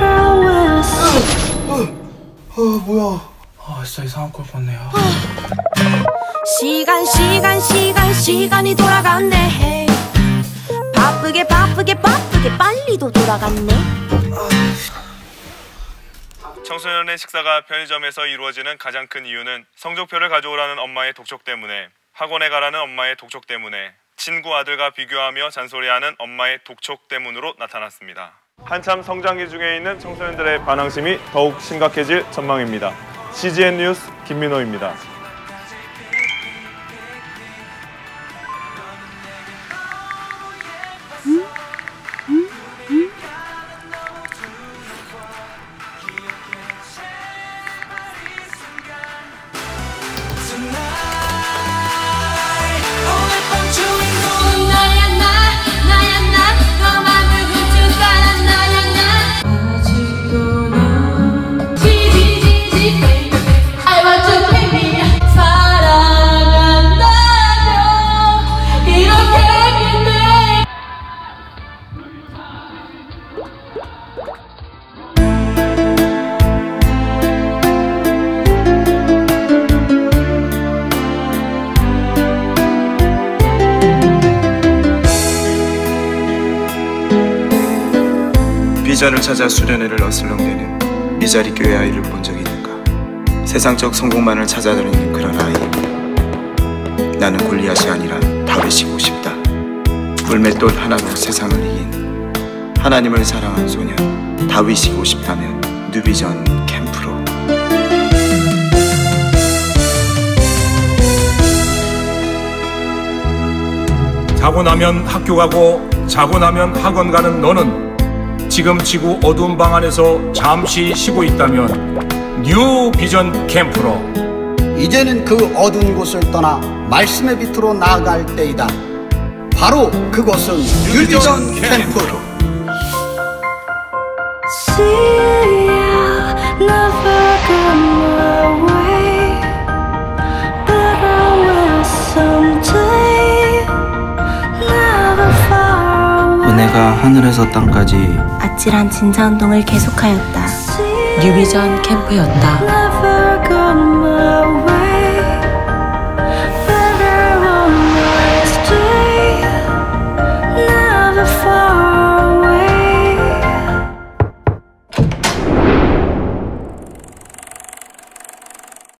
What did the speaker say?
I will see. 아 뭐야? 아 진짜 이상한 걸 봤네요. 시간 시간 시간 시간이 돌아갔네. 바쁘게 바쁘게 바쁘게 빨리도 돌아갔네. 청소년의 식사가 편의점에서 이루어지는 가장 큰 이유는 성적표를 가져오라는 엄마의 독촉 때문에 학원에 가라는 엄마의 독촉 때문에 친구 아들과 비교하며 잔소리하는 엄마의 독촉 때문으로 나타났습니다. 한참 성장기 중에 있는 청소년들의 반항심이 더욱 심각해질 전망입니다. CGN 뉴스 김민호입니다. 비전을 찾아 수련회를 어슬렁대는 이 자리 교회 아이를 본 적이 있는가? 세상적 성공만을 찾아다니는 그런 아이. 나는 골리앗이 아니라 다윗이고 싶다. 불맷돌 하나로 세상을 이긴 하나님을 사랑한 소년 다윗이고 싶다면 뉴비전 캠프로. 자고 나면 학교 가고 자고 나면 학원 가는 너는 지금 지구 어두운 방 안에서 잠시 쉬고 있다면 뉴 비전 캠프로 이제는 그 어두운 곳을 떠나 말씀의 빛으로 나아갈 때이다. 바로 뉴비전 캠프로. Never my way, but I will someday. 은혜가 하늘에서 땅까지 아찔한 진사운동을 계속하였다 뉴비전 캠프였다.